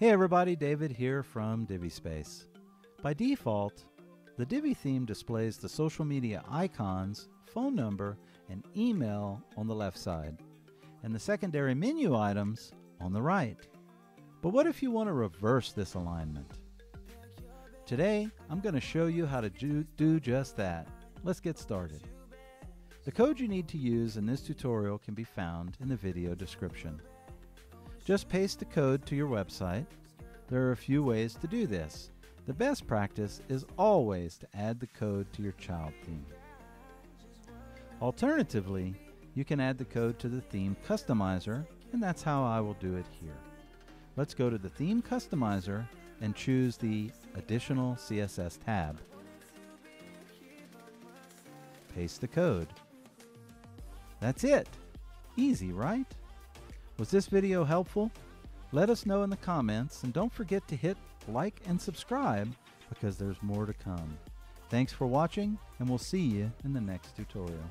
Hey everybody, David here from Divi Space. By default, the Divi theme displays the social media icons, phone number, and email on the left side, and the secondary menu items on the right. But what if you want to reverse this alignment? Today, I'm going to show you how to do, do just that. Let's get started. The code you need to use in this tutorial can be found in the video description. Just paste the code to your website. There are a few ways to do this. The best practice is always to add the code to your child theme. Alternatively, you can add the code to the theme customizer, and that's how I will do it here. Let's go to the theme customizer and choose the additional CSS tab. Paste the code. That's it. Easy, right? Was this video helpful? Let us know in the comments and don't forget to hit like and subscribe because there's more to come. Thanks for watching and we'll see you in the next tutorial.